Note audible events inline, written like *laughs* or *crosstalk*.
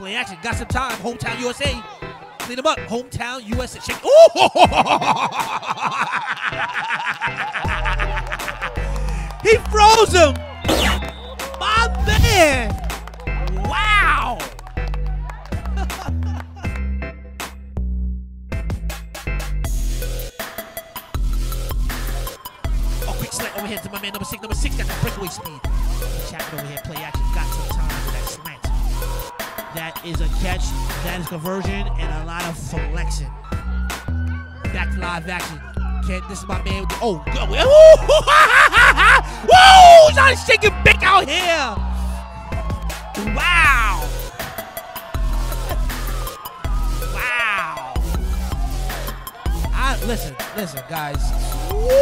Play action. Got some time. Hometown USA. Clean them up. Hometown USA. Shake. Ooh! *laughs* he froze him. My man. Wow. *laughs* oh, quick slant over here to my man number six. Number six got that breakaway speed. Chapman over here. Play action. That is a catch. That is conversion and a lot of flexing. Back to live action. Kent, this is my man. With the, oh, go. Oh, *laughs* woo! Woo! Trying to big out here. Wow. *laughs* wow. I listen, listen, guys. Woo!